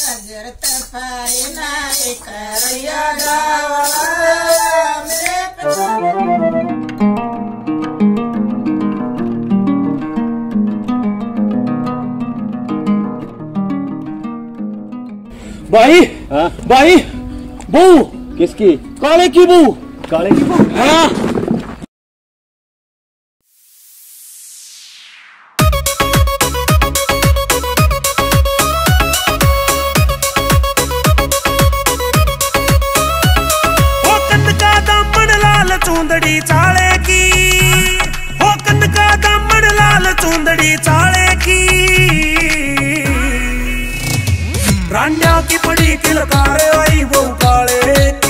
गजरत पारे नारे करैया गावला भाई हाँ? भाई बू। किसकी? काले की बू। काले की बू? हो। चूंदड़ी चाले हो कंद का दामन लाल चूंदड़ी चाले की रान्या की पड़ी किलकार आई, वो काले की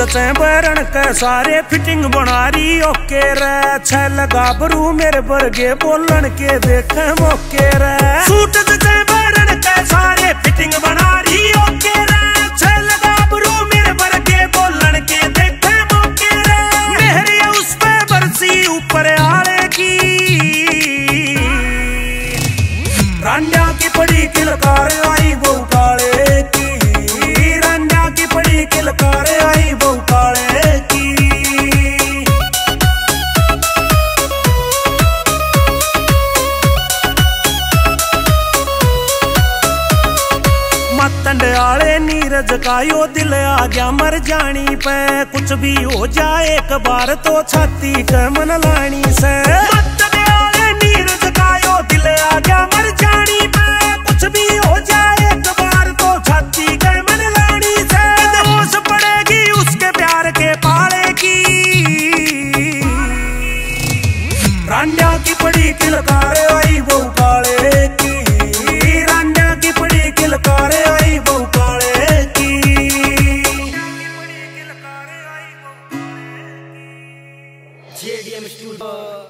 जचे बरन के सारे फिटिंग बना रही ओके रे। छ लगा मेरे बरगे, बोलन के देखे मौके रे। सूट जचे बरन के सारे फिटिंग बना रही ओके रे। छ लगा मेरे बरगे, बोलन के देखे मौके रे। मेहरी उस पे बरसी ऊपर आले की रान्या की पड़ी किलकार आई, वो काले की नीरज का दिल आ गया मर जानी पे। कुछ भी हो जाए, एक बार तो छाती मन लानी से। नीरज दिल आ मर जानी पे। कुछ भी हो जाए, एक बार तो छाती पड़ेगी उसके प्यार के पाले की। पड़ी किलकार 呃